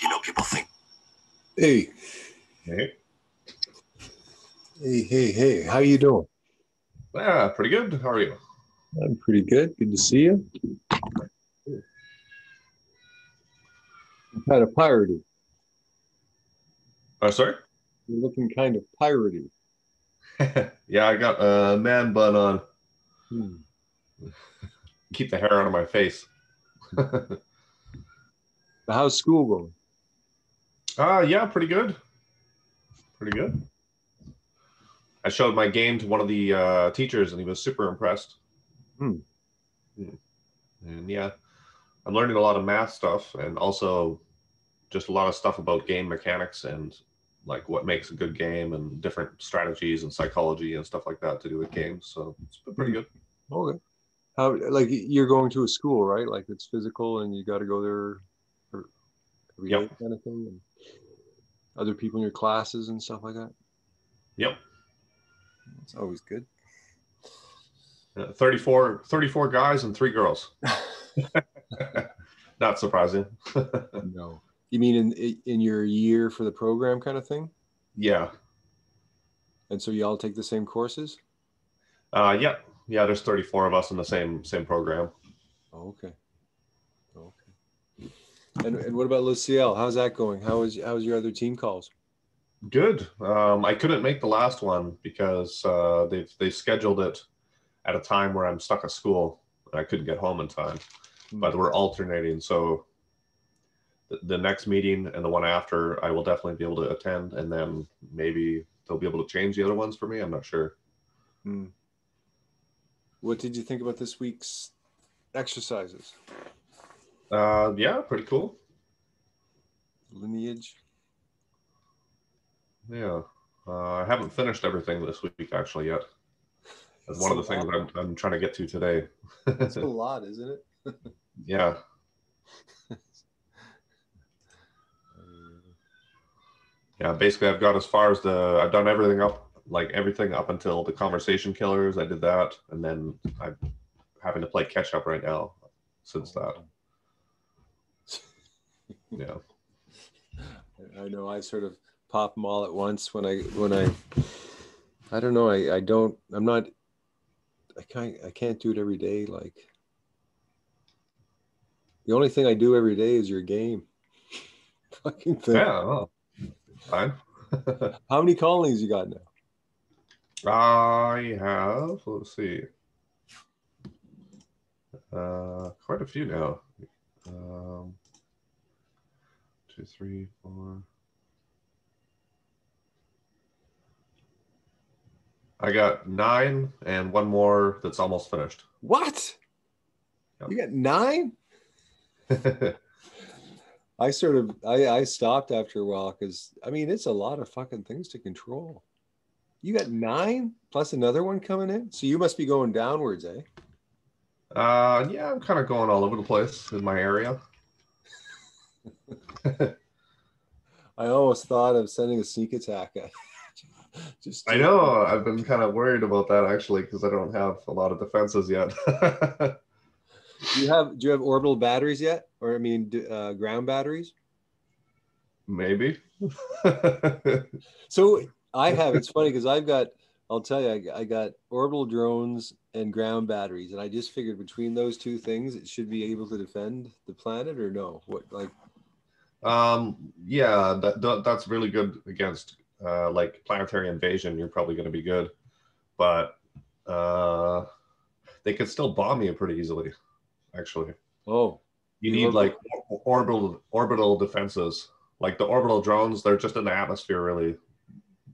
You know, people think. Hey, Hey. hey, hey, hey! How you doing? Yeah, pretty good. How are you? I'm pretty good. Good to see you. Kind of piratey. Oh, sorry? You're looking kind of piratey. yeah, I got a man bun on. Hmm. Keep the hair out of my face. How's school going? Uh, yeah, pretty good. Pretty good. I showed my game to one of the uh, teachers and he was super impressed. Hmm. Hmm. And yeah, I'm learning a lot of math stuff and also just a lot of stuff about game mechanics and like what makes a good game and different strategies and psychology and stuff like that to do with games. So it's been pretty good. Okay. How like you're going to a school, right? Like it's physical, and you got to go there for every Yep. kind of thing, and other people in your classes and stuff like that. Yep. It's always good. Uh, 34, 34 guys and three girls. Not surprising. No. You mean in in your year for the program kind of thing? yeah. And so you all take the same courses? Uh, yeah. Yeah. There's 34 of us in the same same program. Oh, okay. And and what about Luciel? How's that going? How is how's your other team calls? Good. Um, I couldn't make the last one because uh, they've they scheduled it at a time where I'm stuck at school and I couldn't get home in time. But we're alternating, so the, the next meeting and the one after, I will definitely be able to attend, and then maybe they'll be able to change the other ones for me. I'm not sure. Hmm. What did you think about this week's exercises? Uh, yeah, pretty cool. Lineage. Yeah. Uh, I haven't finished everything this week actually yet. That's one of the things I'm, I'm trying to get to today. That's a lot, isn't it? yeah. Yeah, basically I've got as far as the I've done everything up like everything up until the conversation killers. I did that and then I'm having to play catch up right now since that. Yeah. I know I sort of pop them all at once when I when I I don't know I I don't I'm not I can't I can't do it every day like the only thing I do every day is your game fucking thing Yeah, well, fine. how many colonies you got now I have, let's see, uh, quite a few now. Um, two, three, four. I got nine and one more that's almost finished. what Yep. you got nine I sort of I I stopped after a while because I mean it's a lot of fucking things to control. You got nine plus another one coming in, so you must be going downwards, eh? uh, yeah, I'm kind of going all over the place in my area. I almost thought of sending a sneak attack. Just I know. I've been kind of worried about that actually because I don't have a lot of defenses yet. Do you have do you have orbital batteries yet, or I mean uh, ground batteries? Maybe. So I have. It's funny because I've got. I'll tell you, I, I got orbital drones and ground batteries, and I just figured between those two things, it should be able to defend the planet, or no? What like? Um, yeah, that, that that's really good against uh, like planetary invasion. You're probably going to be good, but uh, they could still bomb you pretty easily. Actually, Oh, you need like or- orbital orbital defenses. Like the orbital drones, they're just in the atmosphere, really.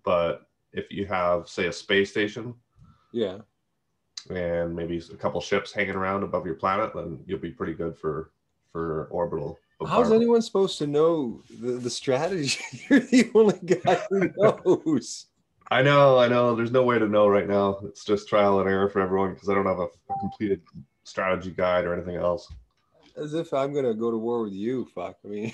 But if you have, say, a space station yeah. and maybe a couple ships hanging around above your planet, then you'll be pretty good for for orbital. How's anyone supposed to know the, the strategy? You're the only guy who knows. I know, I know. There's no way to know right now. It's just trial and error for everyone because I don't have a, a completed strategy guide or anything else. As if I'm gonna go to war with you. Fuck. I mean,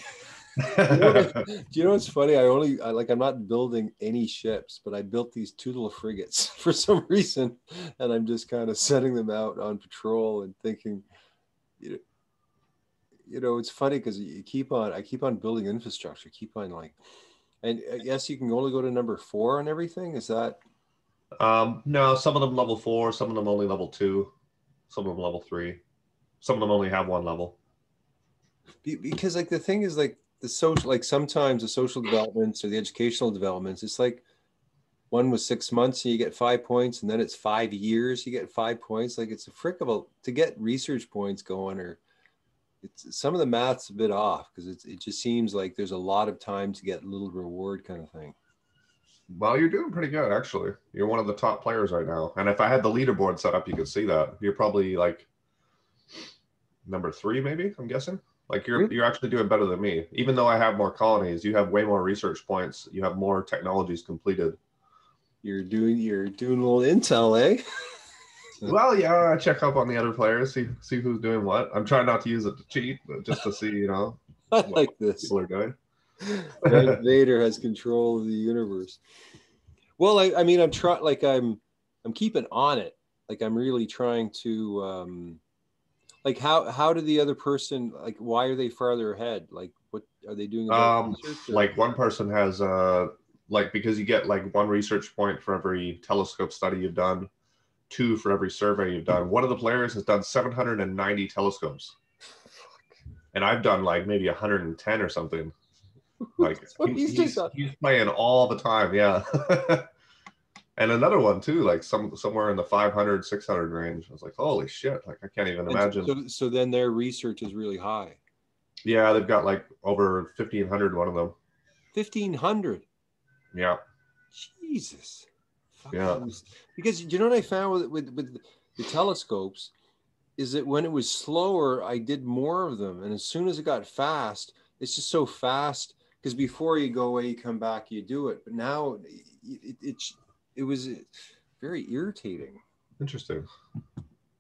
you know what- do you know what's funny? I only I, like I'm not building any ships, but I built these two little frigates for some reason, and I'm just kind of setting them out on patrol and thinking, you know, you know, it's funny because you keep on, I keep on building infrastructure, keep on like, and I guess you can only go to number four on everything. Is that? Um, no, some of them level four, some of them only level two, some of them level three, some of them only have one level. Because like the thing is like the social, like sometimes the social developments or the educational developments, it's like one was six months and you get five points, and then it's five years you get five points. Like it's a frick of a to get research points going, or it's some of the math's a bit off because it's it just seems like there's a lot of time to get little reward kind of thing. Well, you're doing pretty good, actually. You're one of the top players right now. And if I had the leaderboard set up, you could see that. You're probably like number three, maybe, I'm guessing. Like you're Really? you're actually doing better than me. Even though I have more colonies, you have way more research points, you have more technologies completed. You're doing you're doing a little intel, eh? Well, yeah, I check up on the other players, see see who's doing what. I'm trying not to use it to cheat, but just to see, you know, I like this. people are doing. Vader has control of the universe. Well, I, I mean, I'm trying. Like, I'm, I'm keeping on it. Like, I'm really trying to, um, like, how how did the other person like? Why are they farther ahead? Like, what are they doing? about Um, like one person has uh like because you get like one research point for every telescope study you've done two for every survey you've done. One of the players has done 790 telescopes. And i've done like maybe 110 or something. Like he's he's, he's playing all the time yeah. And another one too like some somewhere in the 500 600 range. I was like holy shit like i can't even and imagine. So, so then their research is really high. yeah they've got like over 1500 one of them. Fifteen hundred. yeah. Jesus. Yeah. Because you know what I found with, with with the telescopes is that when it was slower, I did more of them, and as soon as it got fast, it's just so fast. Because before you go away, you come back, you do it. But now it it, it, was very irritating. interesting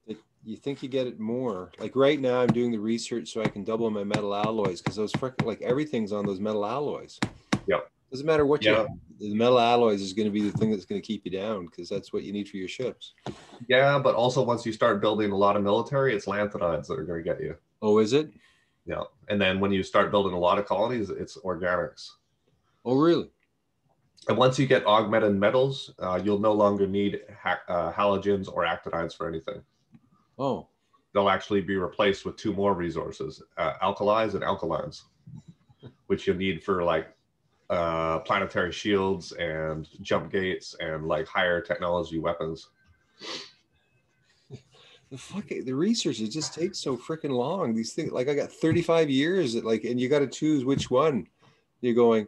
It, you think you get it more. Like right now, I'm doing the research so I can double my metal alloys because those frickin' like everything's on those metal alloys. Yeah. Doesn't matter what you Yeah. have. The metal alloys is going to be the thing that's going to keep you down because that's what you need for your ships. Yeah, but also once you start building a lot of military, it's lanthanides that are going to get you. Oh, is it? Yeah, and then when you start building a lot of colonies, it's organics. Oh, really? And once you get augmented metals, uh, you'll no longer need ha- uh, halogens or actinides for anything. Oh, They'll actually be replaced with two more resources: uh, alkalis and alkalines, which you'll need for like uh, planetary shields and jump gates and like higher technology weapons. the fuck the research it just takes so freaking long. These things like I got 35 years that like and you got to choose which one. You're going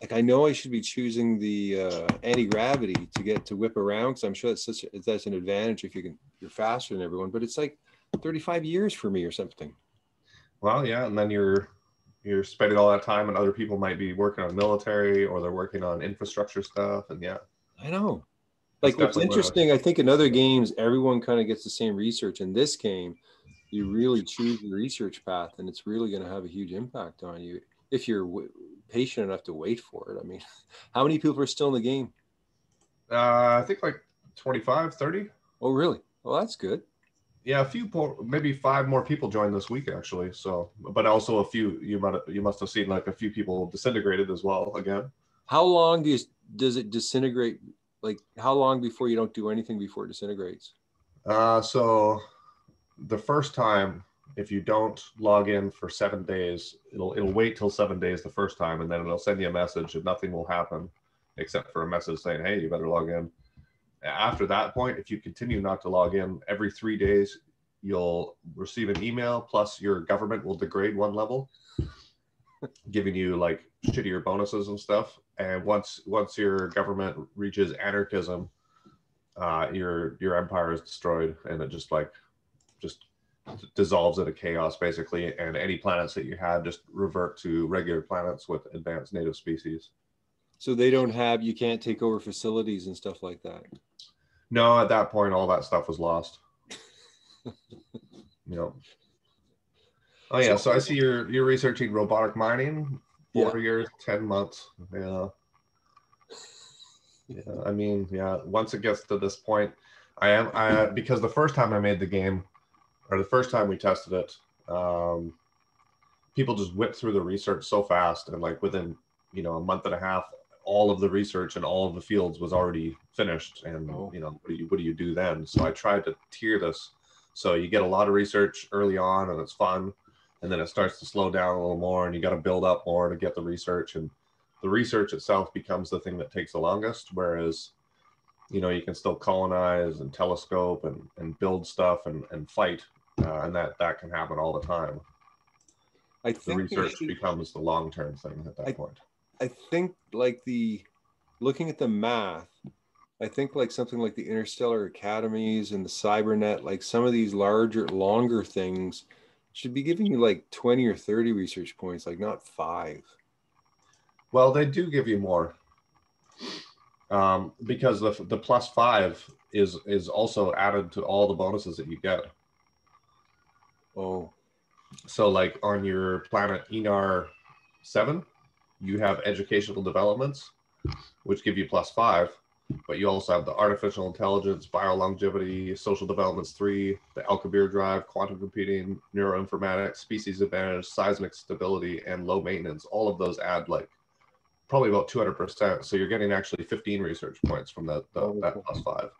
like I know I should be choosing the uh, anti-gravity to get to whip around because I'm sure that's such a, that's an advantage if you can you're faster than everyone, but it's like 35 years for me or something. Well, yeah, and then you're you're spending all that time, and other people might be working on military or they're working on infrastructure stuff, and yeah, I know. Like what's definitely what I interesting, I think in other games everyone kind of gets the same research. In this game, you really choose the research path, and it's really going to have a huge impact on you if you're w- patient enough to wait for it. I mean, how many people are still in the game? uh, I think like 25, 30. Oh, really? Well, that's good. Yeah, a few, maybe five more people joined this week actually. So, but also a few you might you must have seen like a few people disintegrated as well again. How long do you, does it disintegrate? Like, how long before you don't do anything before it disintegrates? Uh, so the first time, if you don't log in for seven days, it'll it'll wait till seven days the first time, and then it'll send you a message, and nothing will happen except for a message saying, "Hey, you better log in." After that point, if you continue not to log in, every three days you'll receive an email. Plus, your government will degrade one level, giving you like shittier bonuses and stuff. And once once your government reaches anarchism, uh, your your empire is destroyed, and it just like just dissolves into chaos basically. And any planets that you had just revert to regular planets with advanced native species. So they don't have, you can't take over facilities and stuff like that. No, at that point, all that stuff was lost. Yep. Oh yeah, so I see you're you're researching robotic mining. Four years, ten months. Yeah. Yeah, I mean, yeah. Once it gets to this point, I am I because the first time I made the game, or the first time we tested it, um, people just whipped through the research so fast, and like within you know a month and a half, all of the research and all of the fields was already finished. And Oh. you know what do you what do you do then? So I tried to tier this so you get a lot of research early on, and it's fun, and then it starts to slow down a little more, and you got to build up more to get the research, and the research itself becomes the thing that takes the longest, whereas you know you can still colonize and telescope and, and build stuff and, and fight uh, and that that can happen all the time I the think they research should- becomes the long-term thing at that I- point I think like the looking at the math, I think like something like the interstellar academies and the cybernet, like some of these larger, longer things should be giving you like 20 or 30 research points, like not five. well they do give you more. Um, because the, the plus five is is also added to all the bonuses that you get. Oh, so like on your planet enar 7 you have educational developments which give you plus five but you also have the artificial intelligence biolongevity social developments 3 the Alcubierre drive quantum computing neuroinformatics species advantage seismic stability and low maintenance all of those add like probably about 200% so you're getting actually 15 research points from that, the, that plus five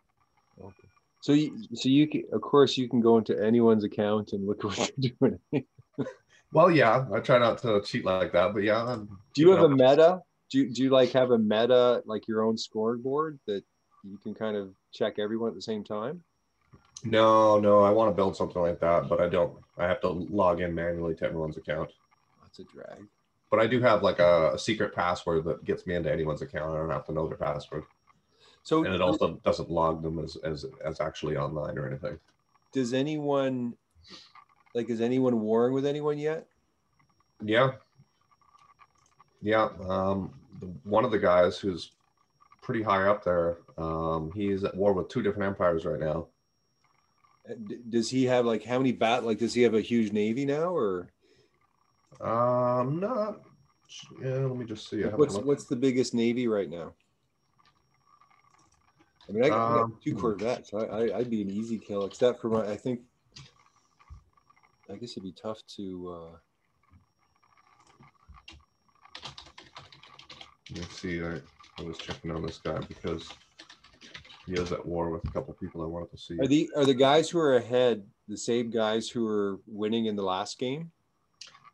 okay. So you, so you can, of course, you can go into anyone's account and look at what you're doing. well yeah i try not to cheat like that but yeah I'm Do you have a keeping up. meta? Do you, do you like have a meta, like your own scoreboard that you can kind of check everyone at the same time? No, no, I want to build something like that, but I don't. I have to log in manually to everyone's account. That's a drag. But I do have like a, a secret password that gets me into anyone's account. I don't have to know their password, So and it also doesn't log them as as, as actually online or anything. does anyone like is anyone warring with anyone yet? Yeah, yeah. Um, the, one of the guys who's pretty high up there, um, he's at war with two different empires right now. Uh, d- Does he have like how many bat like does he have a huge navy now or Um, not. Yeah, let me just see. What's what's the biggest navy right now? I mean, I got, I got Um, two. Corvettes. I, I I'd be an easy kill, except for my. I think. I guess it'd be tough to. uh me see. I, I was checking on this guy because he is at war with a couple people I wanted to see. Are the are the guys who are ahead the same guys who were winning in the last game?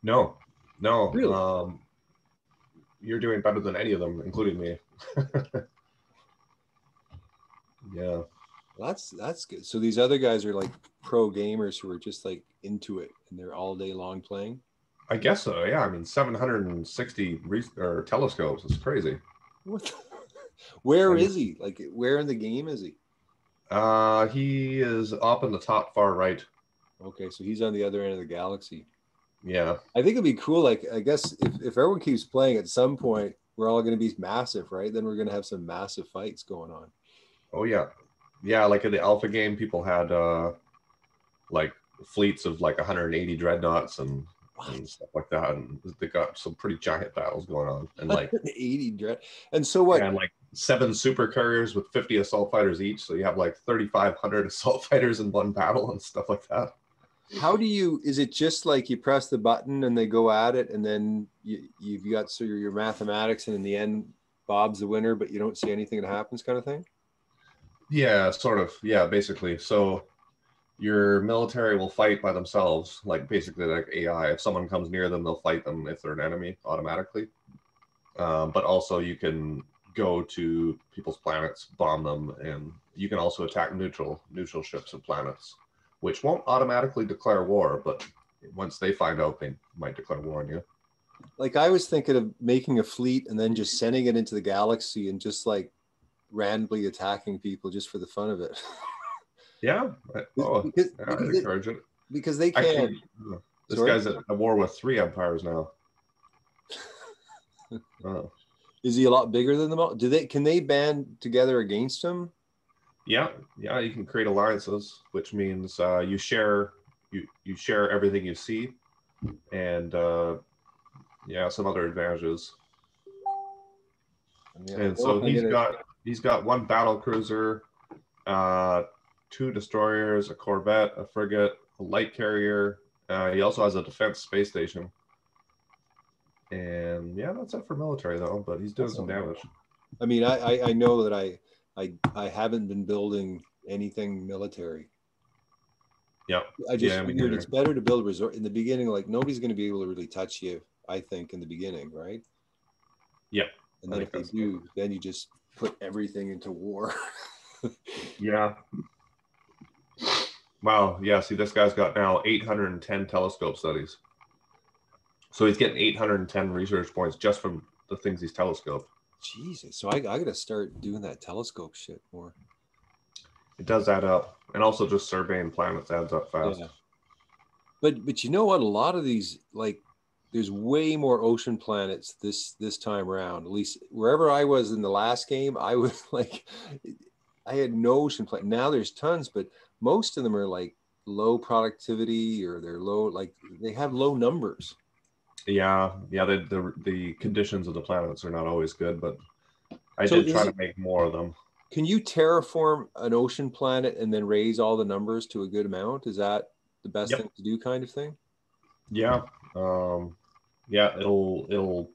no, no. Really? Um, you're doing better than any of them, including me. yeah. Well, that's that's good. So these other guys are like pro gamers who are just like into it and they're all day long playing. I guess so. Yeah. I mean, 760 re- or telescopes. It's crazy. What? the- Where I mean- is he? Like, where in the game is he? Uh, he is up in the top far right. Okay, so he's on the other end of the galaxy. Yeah. I think it'd be cool. Like, I guess if, if everyone keeps playing, at some point we're all going to be massive, right? Then we're going to have some massive fights going on. Oh yeah, yeah. Like in the alpha game, people had uh, like fleets of like 180 dreadnoughts and, and stuff like that, and they got some pretty giant battles going on, and like 80 dread. And so what? and like seven super carriers with 50 assault fighters each, so you have like 3,500 assault fighters in one battle and stuff like that. How do you? Is it just like you press the button and they go at it, and then you you've got so your, your mathematics, and in the end, Bob's the winner, but you don't see anything that happens, kind of thing. Yeah, sort of. Yeah, basically. So your military will fight by themselves, like basically like AI. If someone comes near them, they'll fight them if they're an enemy automatically. Um, but also you can go to people's planets, bomb them, and you can also attack neutral neutral ships and planets, which won't automatically declare war, but once they find out, they might declare war on you. Like I was thinking of making a fleet and then just sending it into the galaxy and just like randomly attacking people just for the fun of it. Yeah. Oh, because, yeah, because, they, encourage it. because they can. Actually, uh, this Sorry? guy's at a war with three empires now. Oh. Is he a lot bigger than them all? Do they can they band together against him? Yeah, yeah, you can create alliances, which means uh, you share you you share everything you see, and uh, yeah, some other advantages. Yeah. And so he's got he's got one battle cruiser, uh, two destroyers, a corvette, a frigate, a light carrier, Uh, he also has a defense space station. And yeah, that's it for military though. But he's doing That's some damage. I mean, I, I I know that I I I haven't been building anything military. Yeah. I just Yeah, figured it's better to build a resort in the beginning. Like nobody's going to be able to really touch you. I think in the beginning, right? Yeah, And then if they do, then you just put everything into war. Yeah. Wow. Yeah. See, this guy's got now 810 telescope studies. So he's getting 810 research points just from the things he's telescoped. Jesus. So I, I got to start doing that telescope shit more. It does add up. And also just surveying planets adds up fast. Yeah. But but you know what? A lot of these like there's way more ocean planets this this time around. At least wherever I was in the last game, I was like I had no ocean planet. Now there's tons, but most of them are like low productivity or they're low like they have low numbers. Yeah. Yeah. The, the, the conditions of the planets are not always good, but I So did try is to make more of them. Can you terraform an ocean planet and then raise all the numbers to a good amount? Is that the best Yep. thing to do kind of thing? Yeah. Um, yeah. It'll, it'll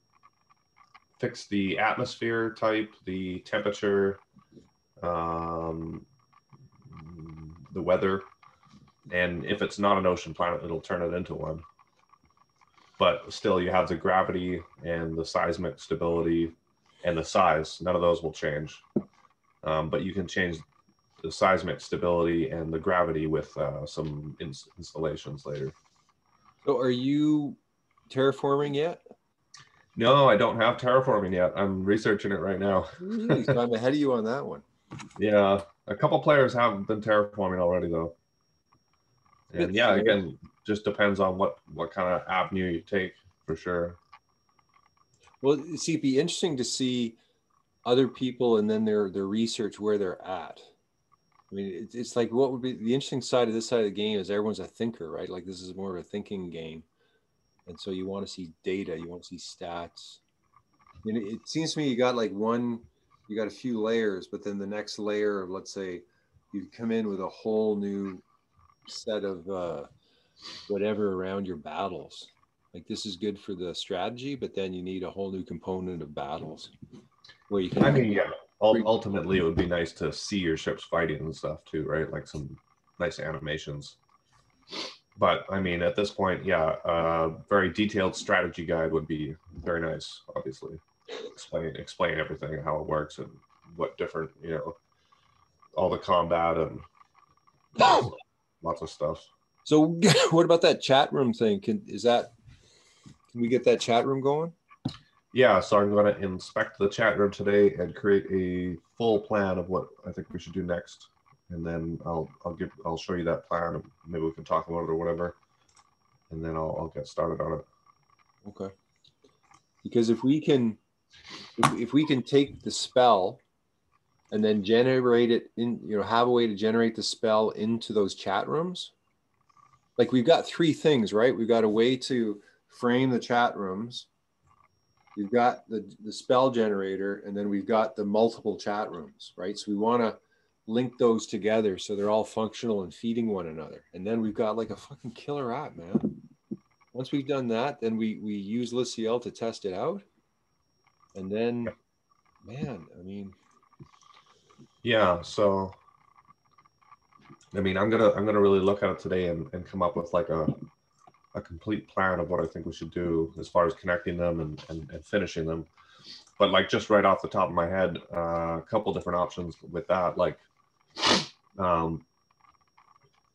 fix the atmosphere type, the temperature, um, the weather, and if it's not an ocean planet, it'll turn it into one. But still, you have the gravity and the seismic stability and the size. None of those will change. Um, but you can change the seismic stability and the gravity with uh, some ins- installations later. So are you terraforming yet? No, I don't have terraforming yet. I'm researching it right now. So I'm ahead of you on that one. Yeah, a couple players have been terraforming already though. And yeah, again, just depends on what what kind of avenue you take for sure. Well, see, it'd be interesting to see other people and then their their research where they're at. I mean, it's, like what would be the interesting side of this side of the game is everyone's a thinker, right? Like this is more of a thinking game, and so you want to see data, you want to see stats. I mean, it seems to me you got like one, you got a few layers, but then the next layer of let's say you come in with a whole new set of uh, whatever around your battles like this is good for the strategy but then you need a whole new component of battles where you can I mean, yeah. Ultimately, it would be nice to see your ships fighting and stuff too, right? Like some nice animations. But I mean, at this point, yeah, a very detailed strategy guide would be very nice. Obviously, explain explain everything how it works and what different, you know, all the combat and lots of stuff. so what about that chat room thing can is that can we get that chat room going Yeah, so I'm going to inspect the chat room today and create a full plan of what I think we should do next, and then I'll I'll give I'll show you that plan. Maybe we can talk about it or whatever, and then I'll I'll get started on it. okay because if we can if, we can take the spell and then generate it in you know have a way to generate the spell into those chat rooms. Like we've got three things right? We've got a way to frame the chat rooms. We've got the, the spell generator and then we've got the multiple chat rooms right? So we want to link those together so they're all functional and feeding one another. And then we've got like a fucking killer app man. Once we've done that then we we use Luciel to test it out and then man i mean Yeah, so I mean, I'm gonna I'm gonna really look at it today and, and come up with like a a complete plan of what I think we should do as far as connecting them and, and, and finishing them. But like just right off the top of my head, uh, a couple different options with that. Like, um,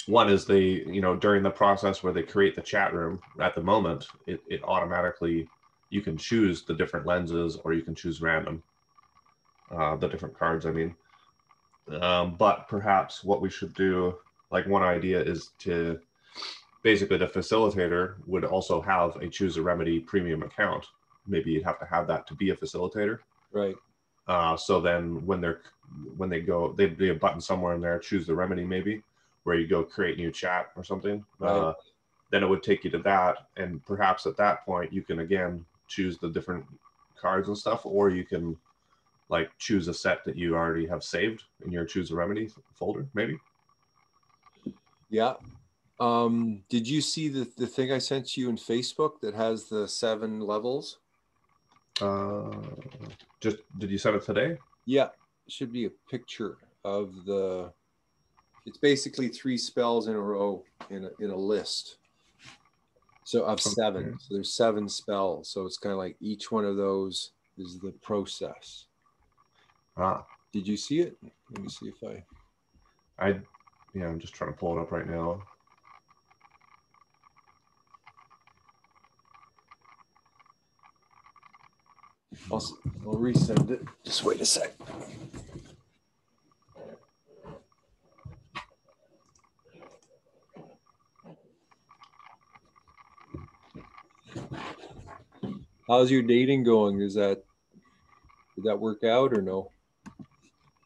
one is the you know during the process where they create the chat room at the moment, it, it automatically you can choose the different lenses or you can choose random, uh, the different cards. I mean. Um, but perhaps what we should do, like one idea is to basically the facilitator would also have a choose a remedy premium account. Maybe you'd have to have that to be a facilitator. right Uh, so then when they're when they go, there'd be a button somewhere in there, choose the remedy maybe, where you go create new chat or something. Uh, then it would take you to that, and perhaps at that point you can again choose the different cards and stuff, or you can like choose a set that you already have saved in your choose a remedy folder, maybe. Yeah. Um, did you see the, the thing I sent you in Facebook that has the seven levels? Uh, just did you send it today? Yeah, should be a picture of the. It's basically three spells in a row in a, in a list. So of seven, Okay. so there's seven spells. So it's kind of like each one of those is the process. Ah, Did you see it? Let me see if I. I yeah, I'm just trying to pull it up right now. I'll, s- I'll resend it. Just wait a sec. How's your dating going? Is that did that work out or no?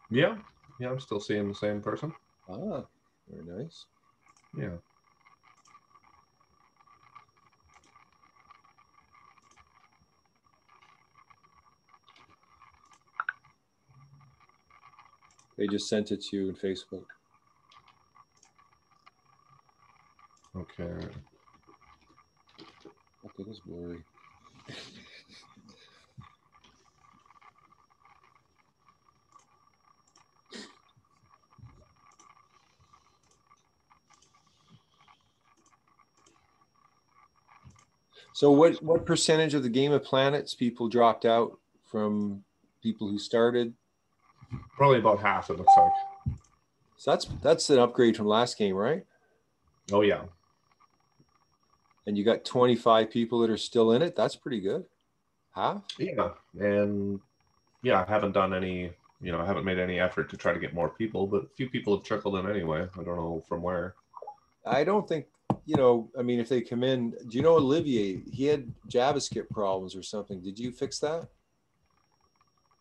Yeah, yeah, I'm still seeing the same person. Ah, very nice. Yeah. They just sent it to you in Facebook. Okay. Okay, it is blurry. So what what percentage of the game of planets people dropped out from people who started? Probably about half. It looks like. So that's that's an upgrade from last game, right? Oh yeah. And you got 25 people that are still in it. That's pretty good. Half? Yeah, and yeah, I haven't done any. You know, I haven't made any effort to try to get more people, but a few people have trickled in anyway. I don't know from where. I don't think, you know, I mean, if they come in, do you know Olivier? He had JavaScript problems or something. Did you fix that?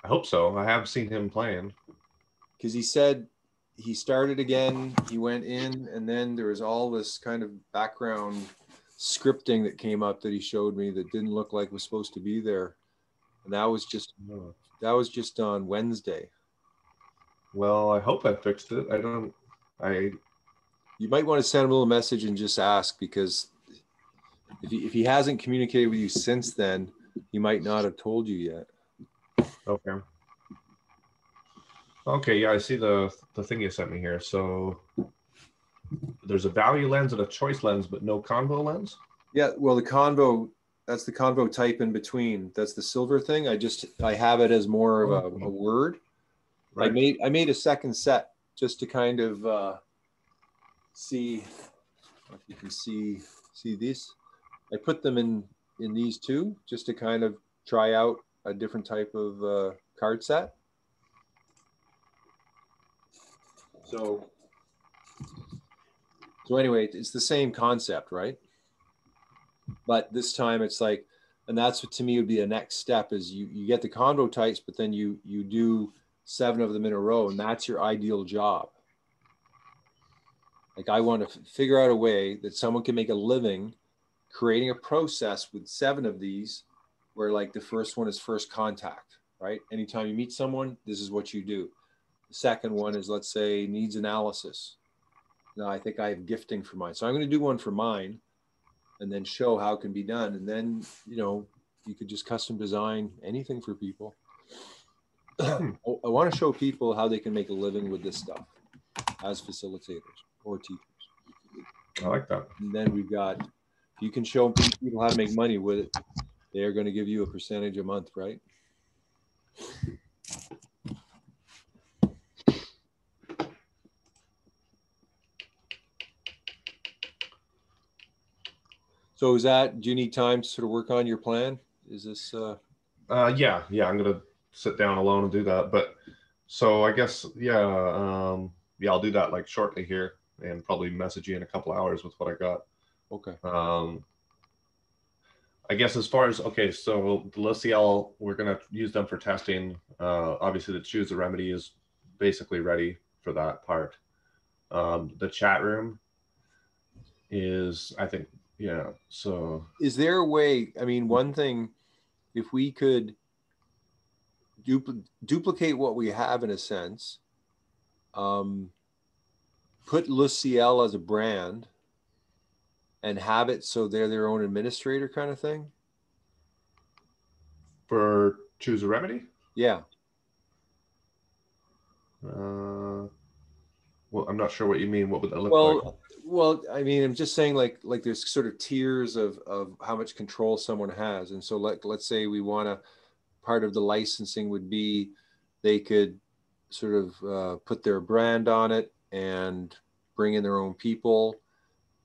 I hope so. I have seen him playing. Because he said he started again, he went in, and then there was all this kind of background scripting that came up that he showed me that didn't look like was supposed to be there. And that was just that was just on Wednesday. Well, I hope I fixed it. I don't. I You might want to send him a little message and just ask because if he, if he hasn't communicated with you since then, he might not have told you yet. okay. Okay, yeah, I see the the thing you sent me here. So there's a value lens and a choice lens, but no convo lens. Yeah, well, the convo that's the convo type in between. That's the silver thing. I just I have it as more of a, a word. I made I made a second set just to kind of uh, see if you can see see this. I put them in in these two just to kind of try out a different type of uh, card set. So so anyway, it's the same concept, right? But this time it's like, and that's what to me would be the next step is you you get the convo types, but then you you do seven of them in a row, and that's your ideal job. Like I want to figure out a way that someone can make a living creating a process with seven of these, where like the first one is first contact, right? Anytime you meet someone, this is what you do. The second one is let's say needs analysis. Now I think I have gifting for mine, so I'm going to do one for mine, and then show how it can be done, and then you know you could just custom design anything for people. I I want to show people how they can make a living with this stuff as facilitators or teachers. I like that. And then we've got, if you can show people how to make money with it, they are going to give you a percentage a month, right? So is that, do you need time to sort of work on your plan? Is this, uh, Uh, yeah, yeah, I'm gonna sit down alone and do that. But so I guess yeah, um, yeah, I'll do that like shortly here, and probably message you in a couple hours with what I got. okay. Um, I guess as far as okay, so the LCL, we're gonna use them for testing. Uh, obviously, the choose a remedy is basically ready for that part. Um, the chat room is, I think, yeah. So is there a way i mean one thing if we could dupl- duplicate what we have in a sense um, put luciel as a brand and have it so they're their own administrator kind of thing? For choose a remedy? Yeah. Uh, well, I'm not sure what you mean. What would that look Well, like? Well, I mean, I'm just saying like like there's sort of tiers of of how much control someone has. And so like let's say we want to part of the licensing would be they could sort of uh, put their brand on it and bring in their own people.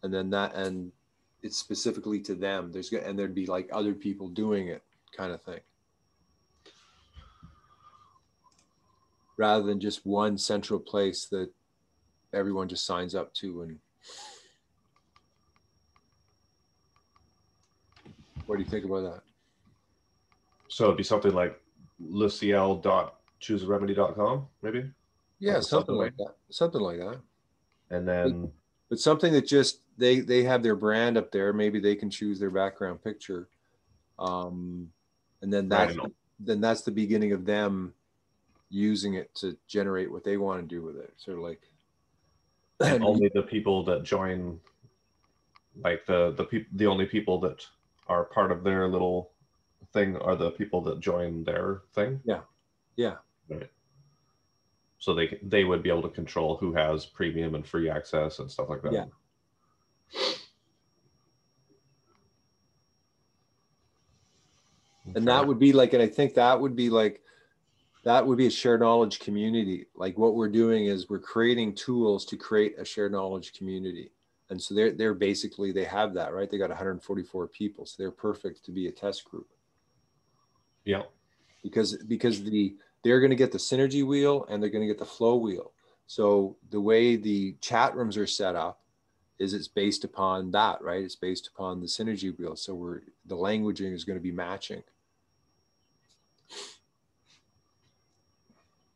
And then that and it's specifically to them. There's and there'd be like other people doing it kind of thing. Rather than just one central place that everyone just signs up to and what do you think about that? So it'd be something like luciel.choosearemedy.com, maybe? yeah something something like that. Something like that. And then, but something that just they they have their brand up there. Maybe they can choose their background picture. Um and then that's then that's the beginning of them using it to generate what they want to do with it. Sort of like and only the people that join, like the the people, the only people that are part of their little thing are the people that join their thing. yeah Yeah. Right. So they they would be able to control who has premium and free access and stuff like that. Yeah. and that would be like and i think that would be like that would be a shared knowledge community like what we're doing is we're creating tools to create a shared knowledge community and so they're they're basically they have that right? They got 144 people so they're perfect to be a test group. Yeah. because because the they're going to get the synergy wheel and they're going to get the flow wheel. So the way the chat rooms are set up is it's based upon that right? It's based upon the synergy wheel. So we're the languaging is going to be matching.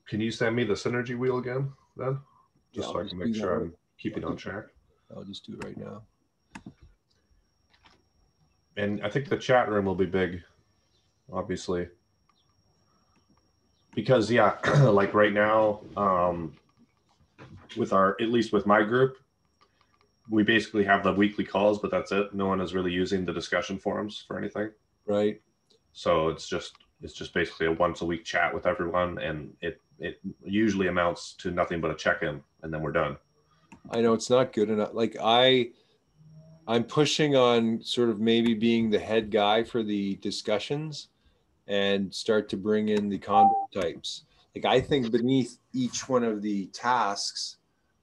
Can you send me the synergy wheel again then? Just I'll so I can make sure I'm keeping on track. I'll just do it right now And I think the chat room will be big, obviously. Because yeah, like right now, um, with our at least with my group, we basically have the weekly calls, but that's it. No one is really using the discussion forums for anything. right So it's just it's just basically a once a week chat with everyone, and it it usually amounts to nothing but a check in, and then we're done. I know it's not good enough. Like I, I'm pushing on sort of maybe being the head guy for the discussions, and start to bring in the convo types. Like I think beneath each one of the tasks,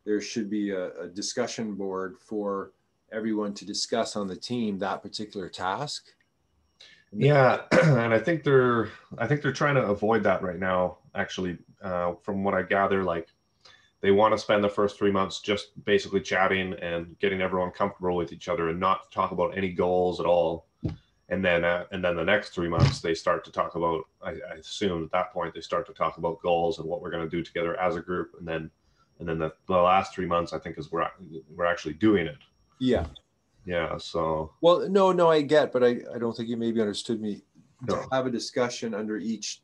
there should be a, a discussion board for everyone to discuss on the team that particular task. Yeah, and I think they're I think they're trying to avoid that right now. Actually, uh, from what I gather, like they want to spend the first three months just basically chatting and getting everyone comfortable with each other and not talk about any goals at all. And then uh, and then the next three months they start to talk about. I, I assume at that point they start to talk about goals and what we're going to do together as a group. And then and then the, the last three months I think is we're we're actually doing it. Yeah. Yeah. So Well, no, no, I get, but I, I don't think you maybe understood me. No. To have a discussion under each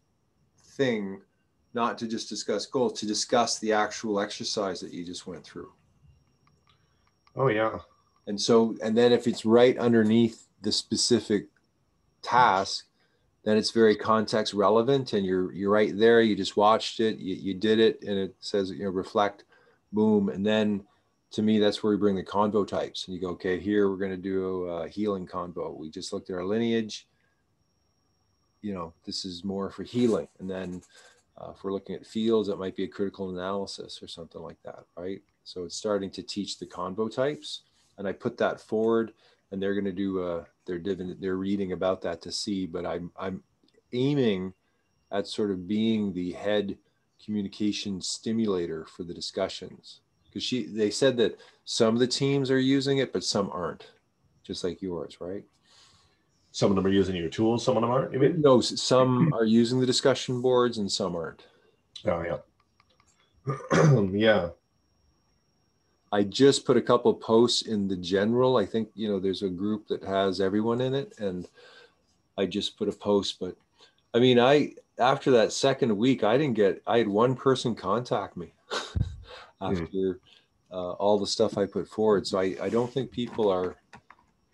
thing, not to just discuss goals, to discuss the actual exercise that you just went through. oh yeah. And so, and then if it's right underneath the specific task, then it's very context relevant and you're you're right there. You just watched it, you, you did it, and it says, you know, reflect, boom. And then to me, that's where we bring the convo types. And you go, okay, here we're going to do a healing convo. We just looked at our lineage. You know, this is more for healing. And then uh, if we're looking at fields, it might be a critical analysis or something like that, right? So it's starting to teach the convo types. And I put that forward and they're going to do uh they're divin- they're reading about that to see but i'm i'm aiming at sort of being the head communication stimulator for the discussions because she they said that some of the teams are using it but some aren't just like yours right Some of them are using your tools. Some of them aren't. You mean? no some are using the discussion boards and some aren't Oh yeah. yeah. I just put a couple posts in the general. I think, you know, there's a group that has everyone in it. And I just put a post. But I mean, I, after that second week, I didn't get, I had one person contact me after uh, all the stuff I put forward. So I, I don't think people are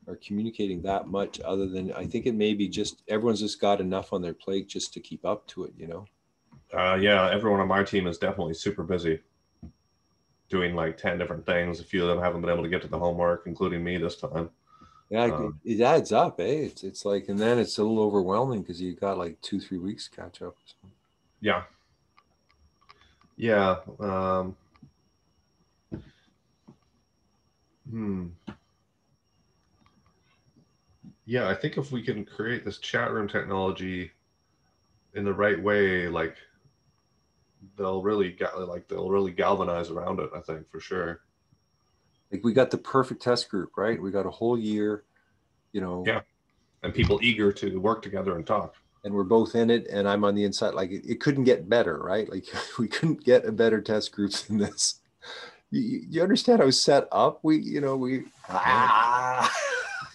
are communicating that much other than I think it may be just everyone's just got enough on their plate just to keep up to it, you know? Uh, yeah, everyone on my team is definitely super busy doing like 10 different things. A few of them haven't been able to get to the homework, including me this time. Yeah, um, it, it, adds up, eh? It's, it's like, and then it's a little overwhelming because you got like two, three weeks to catch up. Yeah. Yeah. Um, hmm yeah, I think if we can create this chat room technology in the right way, like they'll really get like they'll really galvanize around it. I think for sure. Like we got the perfect test group, right? We got a whole year, you know. Yeah, and people eager to work together and talk. And we're both in it, and I'm on the inside. Like it, it couldn't get better, right? Like we couldn't get a better test group than this. You, you understand how set up? We, you know, we. Ah.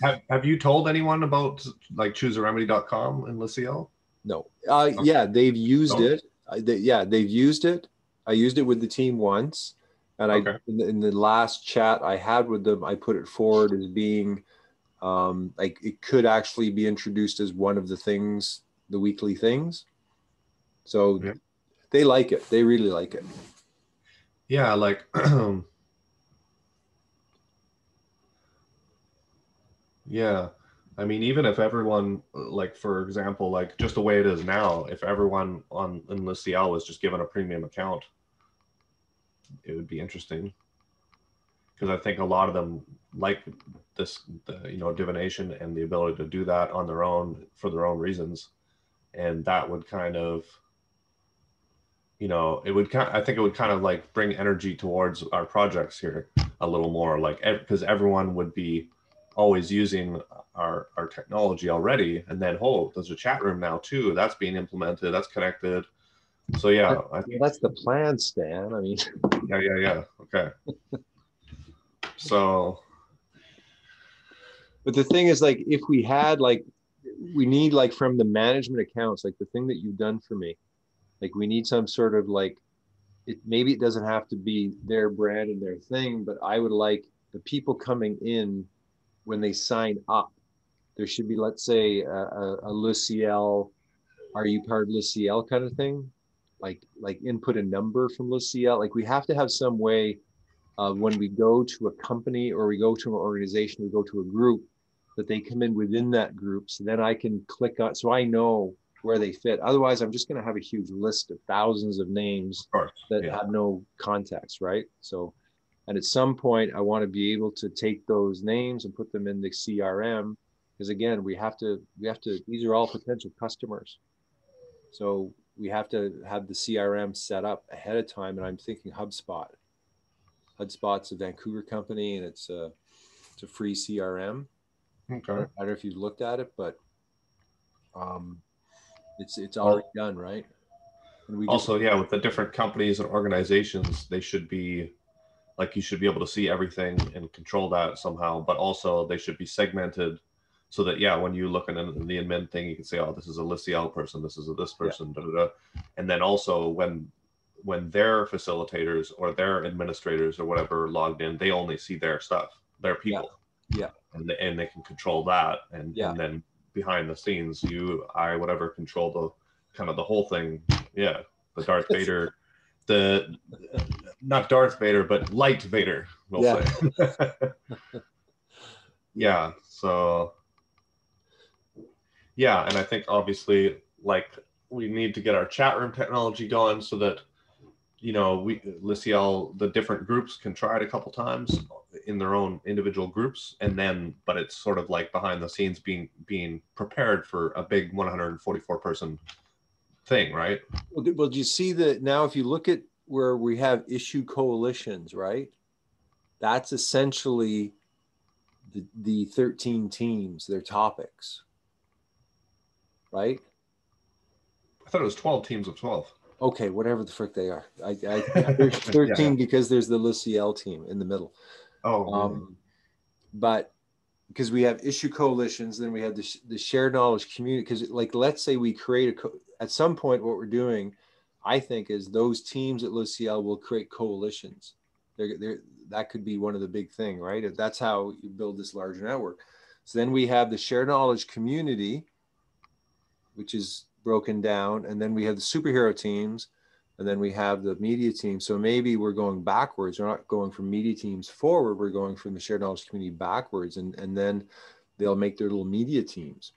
Have, have you told anyone about like choosearemedy.com in Luciel? No. Uh, okay. Yeah, they've used no. it. they, yeah, they've used it. I used it with the team once. And okay. I, in the, in the, last chat I had with them, I put it forward as being um, like it could actually be introduced as one of the things, the weekly things. So yeah. they like it. They really like it. Yeah, like Yeah. I mean, even if everyone, like for example, like just the way it is now, if everyone on in Luciel was just given a premium account, it would be interesting. Because I think a lot of them like this, the, you know, divination and the ability to do that on their own for their own reasons, and that would kind of, you know, it would kind. I think it would kind of like bring energy towards our projects here a little more, like because everyone would be always using our, our technology already. And then, oh, there's a chat room now too. That's being implemented. That's connected. So yeah, I think that's the plan, Stan. I mean, yeah, yeah, yeah. Okay. so, but the thing is, like, if we had like, we need like from the management accounts, like the thing that you've done for me, like we need some sort of like, it maybe it doesn't have to be their brand and their thing, but I would like the people coming in when they sign up, there should be, let's say, a, a, a Luciel, are you part of Luciel kind of thing? Like, like input a number from Luciel. Like we have to have some way uh, when we go to a company or we go to an organization, we go to a group that they come in within that group. So then I can click on, so I know where they fit. Otherwise, I'm just going to have a huge list of thousands of names of that yeah. have no context, right? So and at some point, I want to be able to take those names and put them in the CRM because again, we have to we have to these are all potential customers. So we have to have the CRM set up ahead of time. And I'm thinking HubSpot. HubSpot's a Vancouver company and it's a it's a free CRM. Okay. I don't know if you've looked at it, but um, it's it's already done, right? And we also, yeah, with the different companies and organizations, they should be like you should be able to see everything and control that somehow but also they should be segmented so that yeah when you look in the admin thing you can say oh this is a Luciel person this is a this person yeah. da, da, da. and then also when when their facilitators or their administrators or whatever logged in they only see their stuff their people yeah, yeah. and, they, and they can control that and, yeah. and then behind the scenes you i whatever control the kind of the whole thing yeah the darth vader the not Darth Vader, but Light Vader, we'll yeah. say. yeah. So yeah, and I think obviously like we need to get our chat room technology going so that you know we Luciel the different groups can try it a couple times in their own individual groups and then but it's sort of like behind the scenes being being prepared for a big 144 person thing, right? Well, well, do you see that now? If you look at where we have issue coalitions, right? That's essentially the, the 13 teams, their topics, right? I thought it was 12 teams of 12. Okay, whatever the frick they are. I, I, there's 13 yeah. because there's the Luciel team in the middle. Oh, um, but because we have issue coalitions, then we have the, the shared knowledge community. Because, like, let's say we create a co- at some point, what we're doing, I think, is those teams at Luciel will create coalitions. They're, they're, that could be one of the big thing, right? If That's how you build this larger network. So then we have the shared knowledge community, which is broken down, and then we have the superhero teams, and then we have the media team. So maybe we're going backwards. We're not going from media teams forward. We're going from the shared knowledge community backwards, and and then they'll make their little media teams.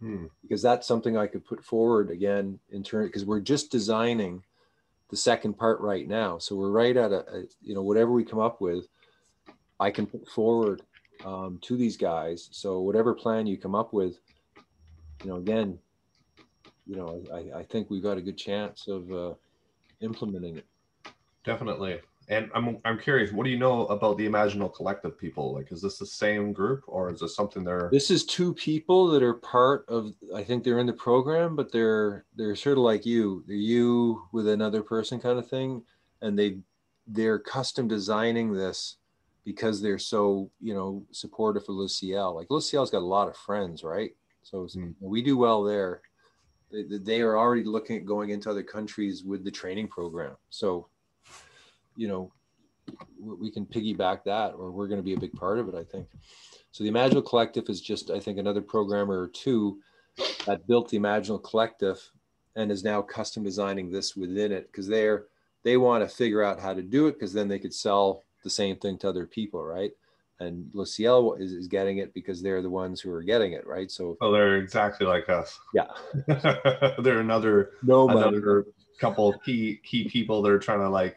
Hmm. Because that's something I could put forward again in turn because we're just designing the second part right now. So we're right at a, a you know whatever we come up with, I can put forward um, to these guys. So whatever plan you come up with, you know, again, you know, I, I think we've got a good chance of uh, implementing it. Definitely. And I'm, I'm curious, what do you know about the Imaginal Collective people? Like, is this the same group or is this something they're? This is two people that are part of. I think they're in the program, but they're they're sort of like you. They're you with another person kind of thing, and they they're custom designing this because they're so you know supportive of Luciel. Like Luciel's got a lot of friends, right? So mm. we do well there. They, they are already looking at going into other countries with the training program. So you know, we can piggyback that, or we're going to be a big part of it. I think. So the Imaginal Collective is just, I think, another programmer or two that built the Imaginal Collective and is now custom designing this within it because they're they want to figure out how to do it because then they could sell the same thing to other people, right? And Luciel is, is getting it because they're the ones who are getting it, right? So oh, they're exactly like us. Yeah, they're another no another couple key key people that are trying to like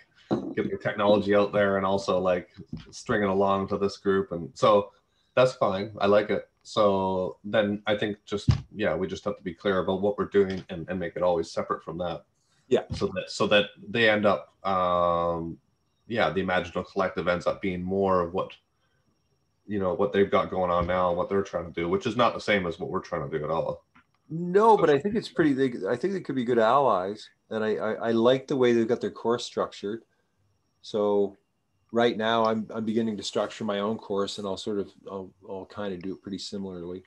get the technology out there and also like stringing along to this group. And so that's fine. I like it. So then i think just yeah we just have to be clear about what we're doing and, and make it always separate from that. Yeah. So that so that they end up um yeah the imaginal collective ends up being more of what you know what they've got going on now and what they're trying to do which is not the same as what we're trying to do at all. No but i think it's pretty they, i think they could be good allies. And I, I i like the way they've got their course structured so right now I'm, I'm beginning to structure my own course and I'll sort of, I'll, I'll kind of do it pretty similarly.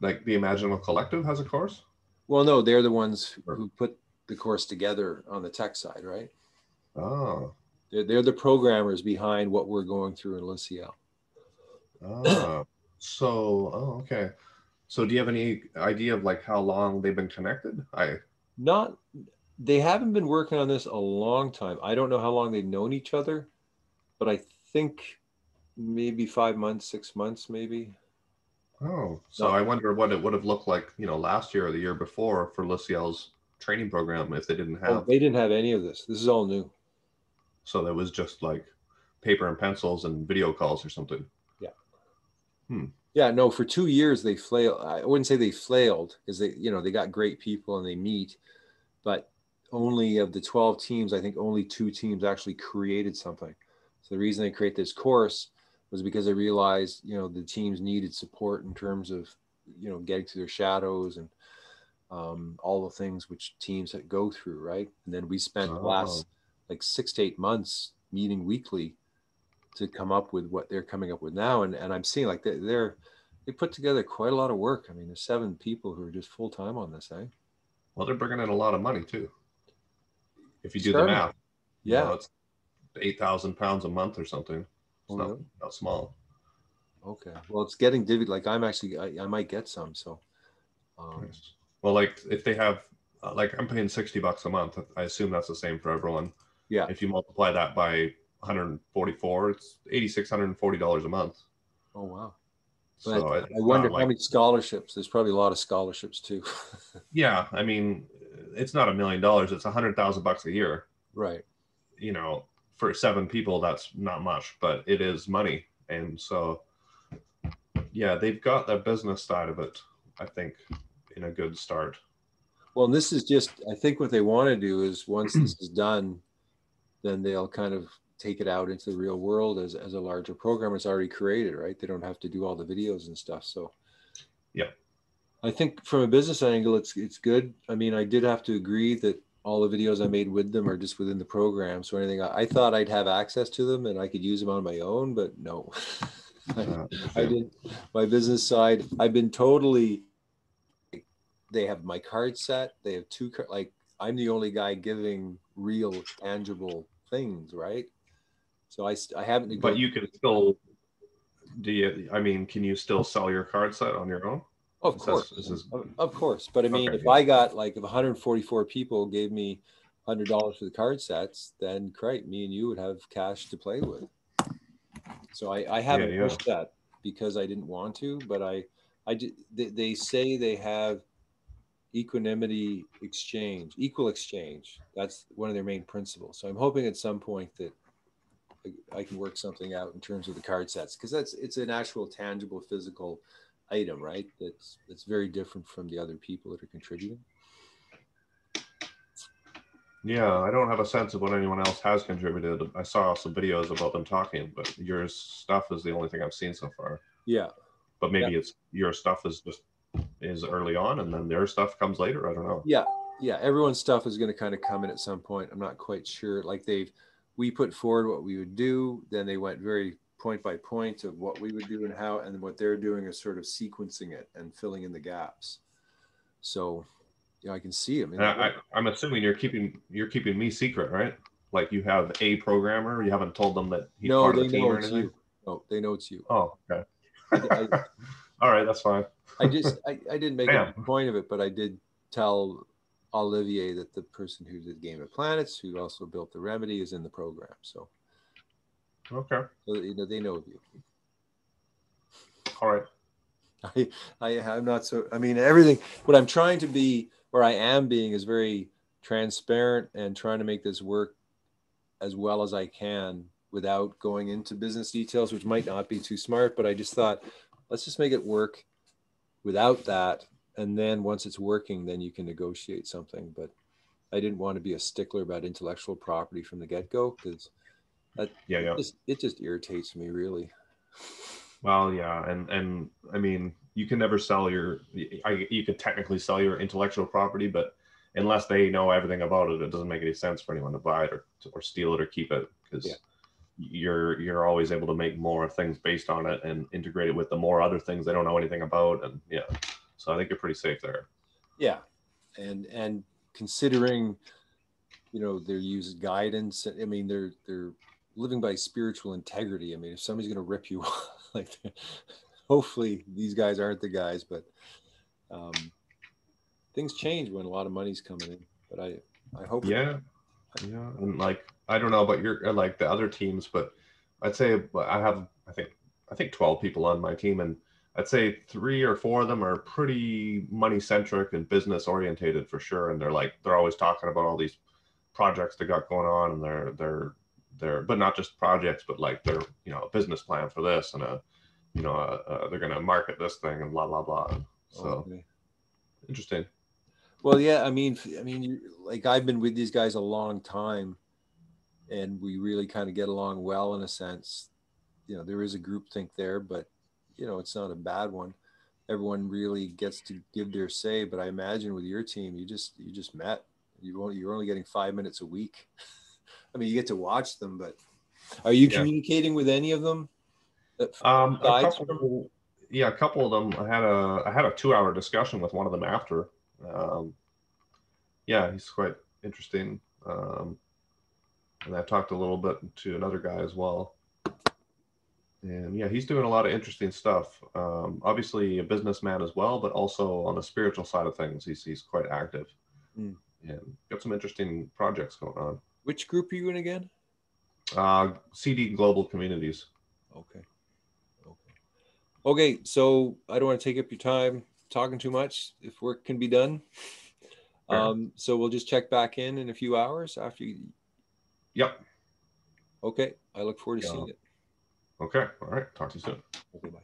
Like the Imaginal Collective has a course? Well, no, they're the ones who put the course together on the tech side, right? Oh. They're, they're the programmers behind what we're going through in Luciel. Oh, so, oh, okay. So do you have any idea of like how long they've been connected? I not they haven't been working on this a long time. I don't know how long they've known each other, but I think maybe five months, six months, maybe. Oh, so I wonder what it would have looked like, you know, last year or the year before for Luciel's training program if they didn't oh, have. Oh, they didn't have any of this. This is all new. So that was just like paper and pencils and video calls or something. Yeah. Hmm. Yeah, no, for two years they flailed. I wouldn't say they flailed because they, you know, they got great people and they meet, but only of the 12 teams, I think only two teams actually created something. So the reason they create this course was because they realized, you know, the teams needed support in terms of, you know, getting to their shadows and um, all the things which teams go through, right? And then we spent oh. the last like six to eight months meeting weekly to come up with what they're coming up with now. And, and I'm seeing like they, they're, they put together quite a lot of work. I mean, there's seven people who are just full time on this, eh? Well, they're bringing in a lot of money too if you do the math. Yeah, you know, it's eight thousand pounds a month or something. It's oh, not, not small. Okay, well, it's getting divvied. Like I'm actually, I, I might get some. So, um, nice. well, like if they have, uh, like I'm paying sixty bucks a month. I assume that's the same for everyone. Yeah. If you multiply that by 144, it's eighty six hundred and forty dollars a month. Oh wow. So I, I wonder how many scholarships. There's probably a lot of scholarships too. yeah, I mean, it's not a million dollars. It's a hundred thousand bucks a year. Right. You know, for seven people, that's not much, but it is money. And so, yeah, they've got the business side of it, I think, in a good start. Well, this is just, I think what they want to do is once this is done, then they'll kind of take it out into the real world as, as a larger program. It's already created, right? They don't have to do all the videos and stuff. So, yeah. I think from a business angle, it's it's good. I mean, I did have to agree that all the videos I made with them are just within the program. So anything I, I thought I'd have access to them and I could use them on my own, but no. I, uh, I did my business side. I've been totally. They have my card set. They have two like I'm the only guy giving real tangible things, right? So I I haven't. But you can still Do you? I mean, can you still sell your card set on your own? Of course, is this- of, of course. But I mean, Okay, if yeah. I got like if 144 people gave me hundred dollars for the card sets, then great, me and you would have cash to play with. So I, I haven't yeah. pushed that because I didn't want to, but I, I did. They, they say they have equanimity exchange, equal exchange. That's one of their main principles. So I'm hoping at some point that I- I can work something out in terms of the card sets because that's it's an actual tangible physical item, right? That's that's very different from the other people that are contributing. Yeah, I don't have a sense of what anyone else has contributed. I saw some videos about them talking, but your stuff is the only thing I've seen so far. Yeah, But maybe it's your stuff is just is early on, and then their stuff comes later. I don't know. yeah, yeah. Everyone's stuff is going to kind of come in at some point. I'm not quite sure. Like they've we put forward what we would do, then they went very point by point of what we would do and how, and what they're doing is sort of sequencing it and filling in the gaps. So, you know, I can see them. I, I'm assuming you're keeping you're keeping me secret, right? Like you have a programmer. You haven't told them that he's no, part they of the team know or anything. you. No, they know it's you. Oh, okay. I, I, All right, that's fine. I just I, I didn't make a point of it, but I did tell Olivier that the person who did Game of Planets, who also built the Remedy, is in the program. So, Okay. so you know they know of you. All right. I, I I'm not so. I mean, everything. What I'm trying to be, or I am being, is very transparent and trying to make this work as well as I can without going into business details, which might not be too smart. But I just thought, let's just make it work without that, and then once it's working, then you can negotiate something. But I didn't want to be a stickler about intellectual property from the get go because Yeah, yeah. it just, it just irritates me really. Well, yeah, and and I mean, you can never sell your. I, you could technically sell your intellectual property, but unless they know everything about it, it doesn't make any sense for anyone to buy it or or steal it or keep it because Yeah. you're you're always able to make more things based on it and integrate it with the more other things they don't know anything about, and yeah. So I think you're pretty safe there. Yeah, and and considering, you know, their use guidance. I mean, they're they're living by spiritual integrity. I mean, if somebody's going to rip you, like, hopefully these guys aren't the guys, but um, things change when a lot of money's coming in. But I I hope Yeah, yeah, and like I don't know about your uh, like the other teams, but I'd say I have I think I think twelve people on my team, and I'd say three or four of them are pretty money centric and business orientated for sure, and they're like they're always talking about all these projects they got going on, and they're they're they're but not just projects, but like they're you know a business plan for this and a you know uh uh they're gonna market this thing and blah blah blah. So Okay. interesting. Well, yeah, I mean, I mean, like I've been with these guys a long time, and we really kind of get along well in a sense. You know, there is a group think there, but you know, it's not a bad one. Everyone really gets to give their say, but I imagine with your team, you just you just met. You only you're only getting five minutes a week. I mean, you get to watch them, but are you Yeah. communicating with any of them? Um, a couple, yeah, a couple of them. I had a I had a two hour discussion with one of them after. Um, yeah, he's quite interesting. Um, and I talked a little bit to another guy as well. And yeah, he's doing a lot of interesting stuff. Um, obviously a businessman as well, but also on the spiritual side of things, he's he's quite active. Mm. And got some interesting projects going on. Which group are you in again? Uh, CD Global Communities. Okay. Okay. Okay. So I don't want to take up your time talking too much. If work can be done. Um, so we'll just check back in in a few hours after you. Yep. Okay. I look forward to Yeah. seeing it. Okay. All right. Talk to you soon. Okay. Bye.